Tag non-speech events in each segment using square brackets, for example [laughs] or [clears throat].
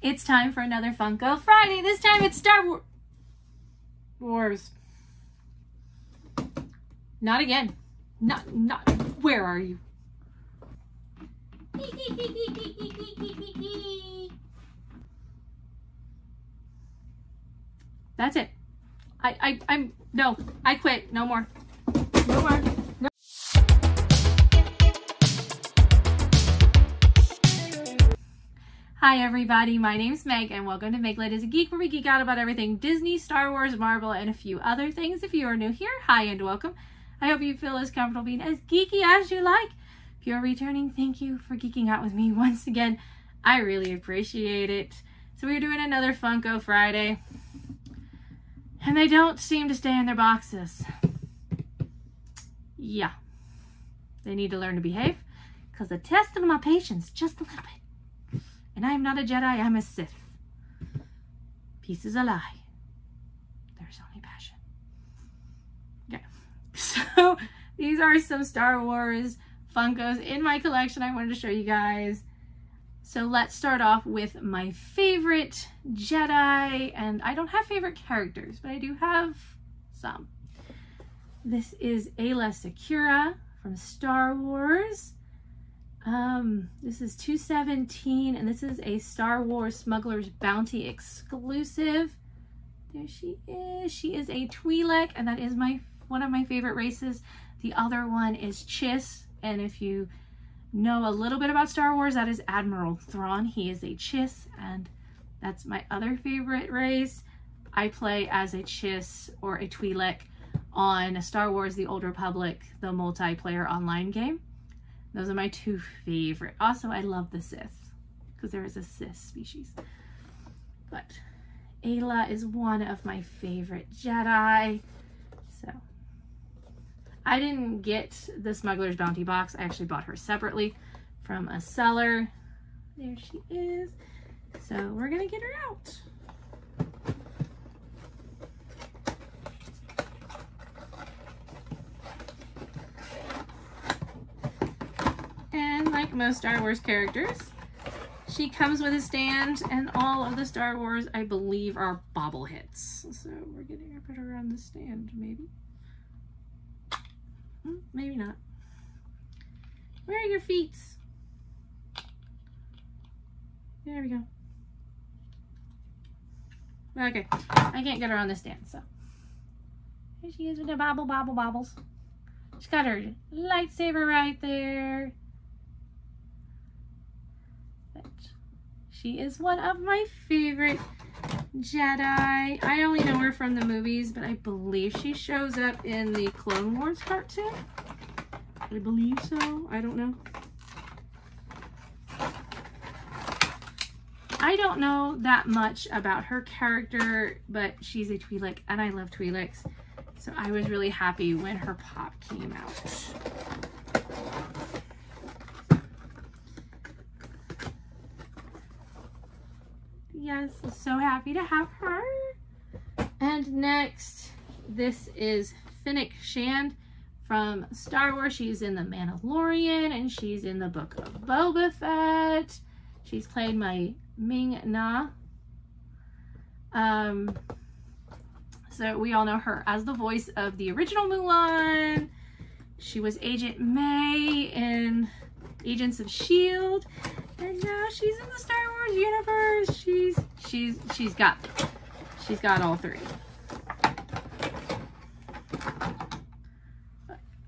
It's time for another Funko Friday. This time it's Star War Wars. Not again. Not, not, where are you? That's it. I, I, I'm, no, I quit. No more. Hi everybody, my name's Meg and welcome to Meglet is a Geek where we geek out about everything Disney, Star Wars, Marvel, and a few other things. If you are new here, hi and welcome. I hope you feel as comfortable being as geeky as you like. If you're returning, thank you for geeking out with me [laughs] once again. I really appreciate it. So we're doing another Funko Friday. And they don't seem to stay in their boxes. Yeah. They need to learn to behave because they're testing my patience just a little bit. And I am not a Jedi, I'm a Sith. Peace is a lie. There's only passion. Okay. [laughs] So these are some Star Wars Funkos in my collection I wanted to show you guys. So let's start off with my favorite Jedi. And I don't have favorite characters, but I do have some. This is Aayla Secura from Star Wars. Um, this is 217 and this is a Star Wars Smuggler's Bounty exclusive. There she is. She is a Twi'lek and that is my one of my favorite races. The other one is Chiss and if you know a little bit about Star Wars, that is Admiral Thrawn. He is a Chiss and that's my other favorite race. I play as a Chiss or a Twi'lek on Star Wars The Old Republic, the multiplayer online game. Those are my two favorite. Also, I love the Sith because there is a Sith species. But Aayla is one of my favorite Jedi. So I didn't get the Smuggler's Bounty box. I actually bought her separately from a seller. There she is. So we're going to get her out. like most Star Wars characters. She comes with a stand, and all of the Star Wars, I believe, are bobbleheads. So we're getting to put her on the stand, maybe. Hmm, maybe not. Where are your feet? There we go. Okay, I can't get her on the stand, so. Here she is with the bobble, bobble, bobbles. She's got her lightsaber right there. She is one of my favorite Jedi. I only know her from the movies, but I believe she shows up in the Clone Wars cartoon. I believe so. I don't know. I don't know that much about her character, but she's a Twi'lek, and I love Twi'leks. So I was really happy when her pop came out. Yes, so happy to have her. And next, this is Fennec Shand from Star Wars. She's in The Mandalorian and she's in the book of Boba Fett. She's played my Ming Na. Um, so we all know her as the voice of the original Mulan. She was Agent May in Agents of S.H.I.E.L.D. And now she's in the Star Wars universe. She's she's got she's got all three.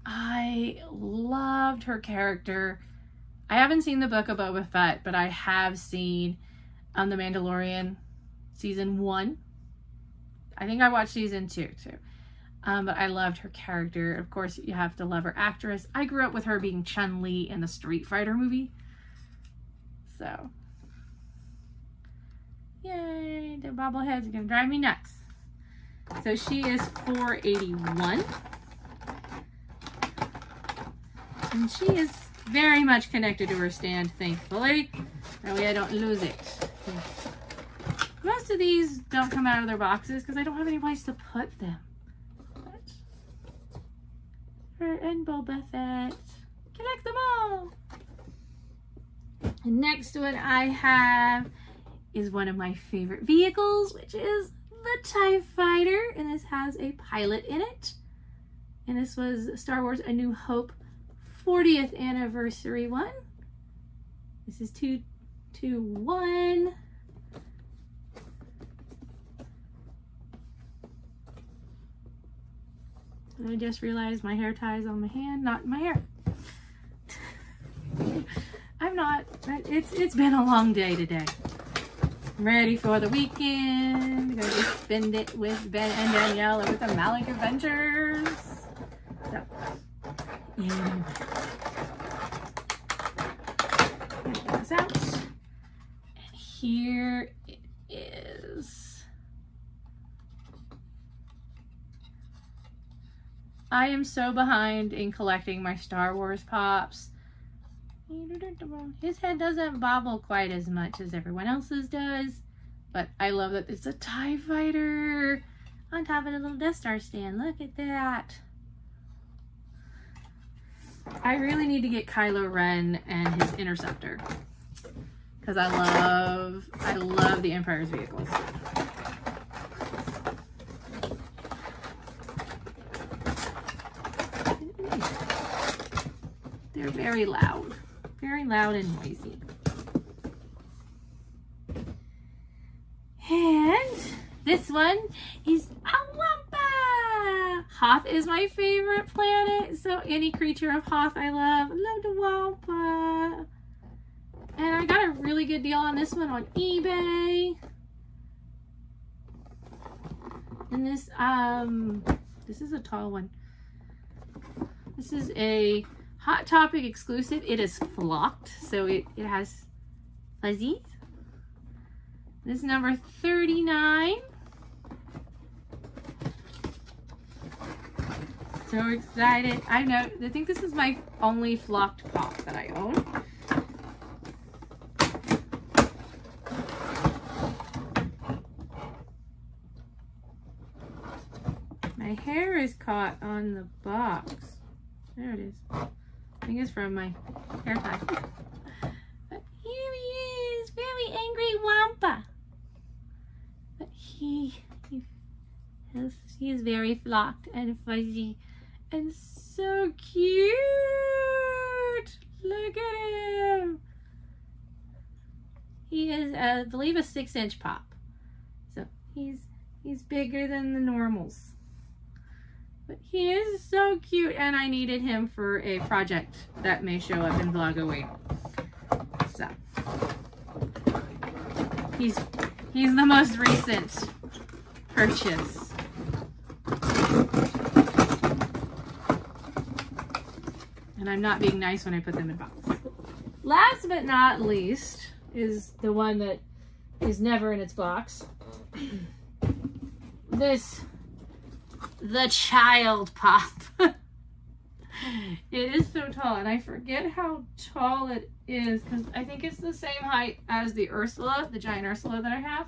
I loved her character. I haven't seen the book of Boba Fett, but I have seen um, The Mandalorian season one. I think I watched season two too. Um, but I loved her character. Of course, you have to love her actress. I grew up with her being Chun-Li in the Street Fighter movie. So, yay, the bobbleheads are going to drive me nuts. So she is 481. And she is very much connected to her stand, thankfully. That way I don't lose it. Most of these don't come out of their boxes because I don't have any place to put them. Her and Boba Fett. Collect them all! Next one I have is one of my favorite vehicles, which is the TIE Fighter. And this has a pilot in it. And this was Star Wars A New Hope 40th anniversary one. This is 221. I just realized my hair tie is on my hand, not my hair. [laughs] I'm not, it's it's been a long day today. Ready for the weekend. Gonna spend it with Ben and Danielle over the Melick Adventures. So, this out. And here it is. I am so behind in collecting my Star Wars pops. His head doesn't bobble quite as much as everyone else's does, but I love that it's a TIE fighter on top of a little Death Star stand. Look at that. I really need to get Kylo Ren and his Interceptor because I love, I love the Empire's vehicles. They're very loud, very loud and noisy. And this one is a Wampa. Hoth is my favorite planet, so any creature of Hoth I love. Love the Wampa. And I got a really good deal on this one on eBay. And this, um, this is a tall one. This is a Hot Topic exclusive. It is flocked, so it, it has fuzzies. This is number 39. So excited. I know, I think this is my only flocked pop that I own. My hair is caught on the box. There it is. I think it's from my hair tie. But here he is, very angry Wampa. But he, he, he is very flocked and fuzzy and so cute. Look at him. He is, uh, I believe, a six inch pop. So he's, he's bigger than the normals. But he is so cute and I needed him for a project that may show up in Vlog 08. So he's he's the most recent purchase. And I'm not being nice when I put them in box. Last but not least is the one that is never in its box. [clears throat] this the child pop. [laughs] it is so tall, and I forget how tall it is because I think it's the same height as the Ursula, the giant Ursula that I have.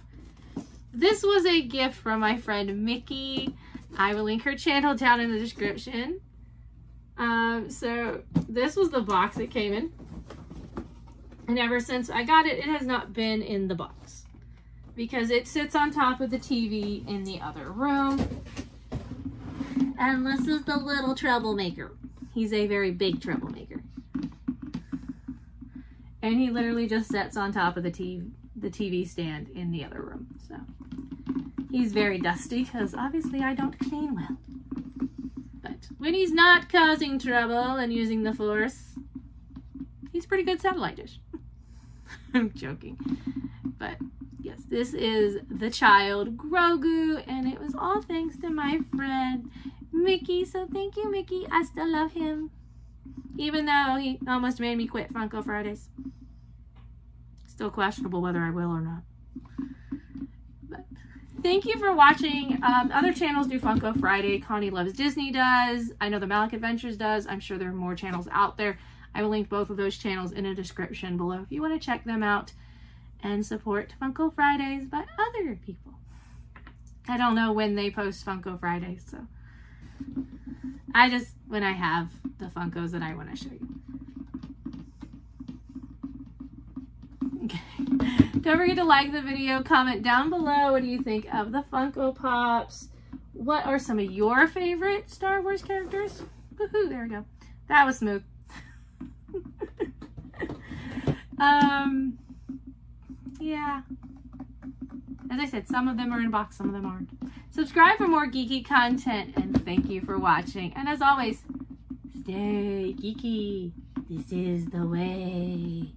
This was a gift from my friend Micki. I will link her channel down in the description. Um, so this was the box it came in. And ever since I got it, it has not been in the box because it sits on top of the TV in the other room. And this is the little troublemaker. He's a very big troublemaker. And he literally just sits on top of the TV, the TV stand in the other room. So he's very dusty because obviously I don't clean well. But when he's not causing trouble and using the force, he's pretty good satellite dish. [laughs] I'm joking. But yes, this is the child Grogu, and it was all thanks to my friend Micki. So thank you, Micki. I still love him. Even though he almost made me quit Funko Fridays. Still questionable whether I will or not. But thank you for watching. Um, other channels do Funko Friday. Connie Loves Disney does. I know the Melick Adventures does. I'm sure there are more channels out there. I will link both of those channels in a description below if you want to check them out and support Funko Fridays by other people. I don't know when they post Funko Fridays, so I just, when I have the Funkos that I want to show you. Okay. Don't forget to like the video, comment down below what do you think of the Funko Pops. What are some of your favorite Star Wars characters? Woohoo, there we go. That was smooth. [laughs] um, yeah. As I said, some of them are in box, some of them aren't. Subscribe for more geeky content, and thank you for watching. And as always, stay geeky. This is the way.